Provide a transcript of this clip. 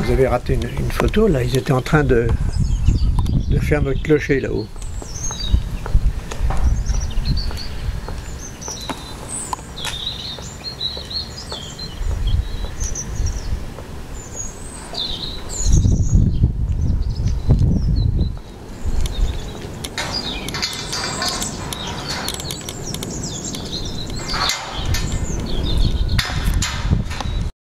Vous avez raté une, photo, là, ils étaient en train de, de faire notre clocher là-haut.